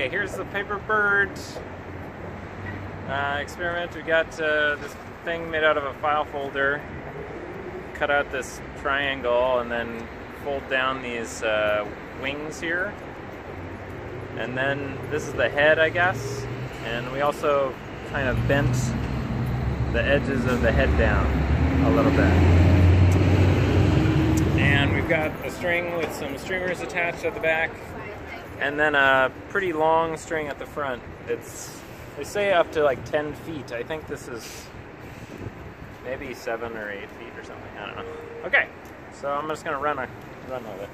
Okay, here's the paper bird uh, experiment. We got uh, this thing made out of a file folder. Cut out this triangle and then fold down these uh, wings here. And then this is the head, I guess. And we also kind of bent the edges of the head down a little bit. And we've got a string with some streamers attached at the back and then a pretty long string at the front. It's they say up to like 10 feet. I think this is maybe seven or eight feet or something. I don't know. Okay, so I'm just gonna run a run with it.